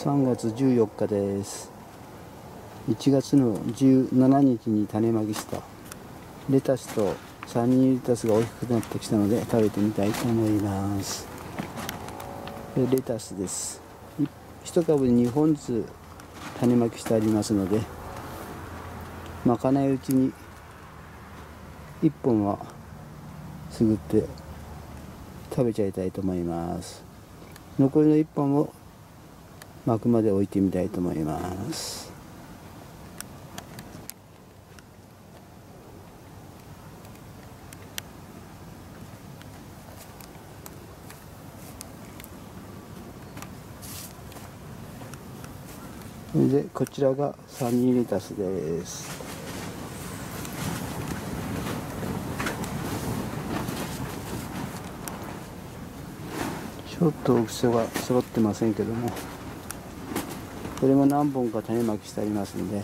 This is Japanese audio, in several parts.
3月14日です。1月の17日に種まきした。レタスとサニーレタスが大きくなってきたので食べてみたいと思います。レタスです。1株2本ずつ種まきしてありますのでまかないうちに1本はすぐって食べちゃいたいと思います。残りの1本を巻くまで置いてみたいと思います。でこちらがサニーレタスです。ちょっと大きさが揃ってませんけども。これも何本か種まきしてありますので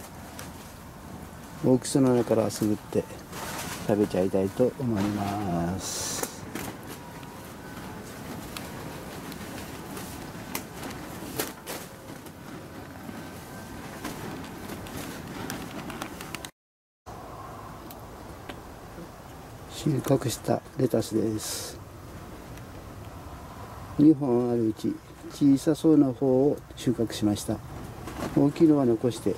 大きさの中からすぐって食べちゃいたいと思います。収穫したレタスです。2本あるうち小さそうな方を収穫しました。大きいのは残して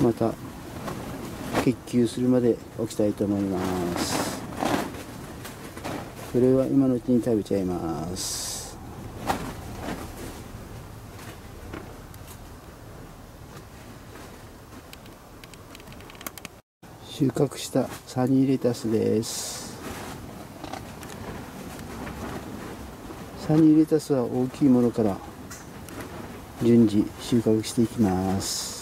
また結球するまで置きたいと思います。これは今のうちに食べちゃいます。収穫したサニーレタスです。サニーレタスは大きいものから順次収穫していきます。